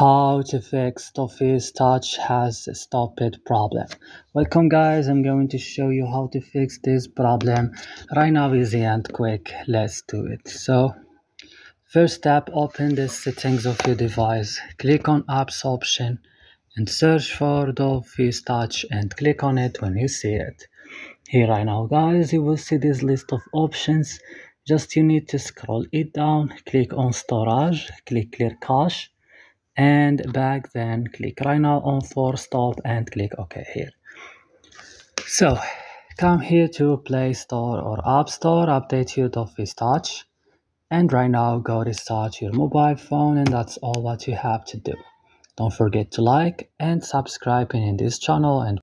how to fix DOFUS Touch has stopped problem. Welcome guys. I'm going to show you how to fix this problem. Right now easy and quick let's do it. So first step open the settings of your device. Click on apps option and search for DOFUS Touch and click on it when you see it. Here right now guys you will see this list of options. Just you need to scroll it down. Click on storage. Click clear cache and back then click right now on force stop and click ok here. So come here to play store or app store update your DOFUS Touch and right now go restart your mobile phone and that's all what you have to do. Don't forget to like and subscribe in this channel and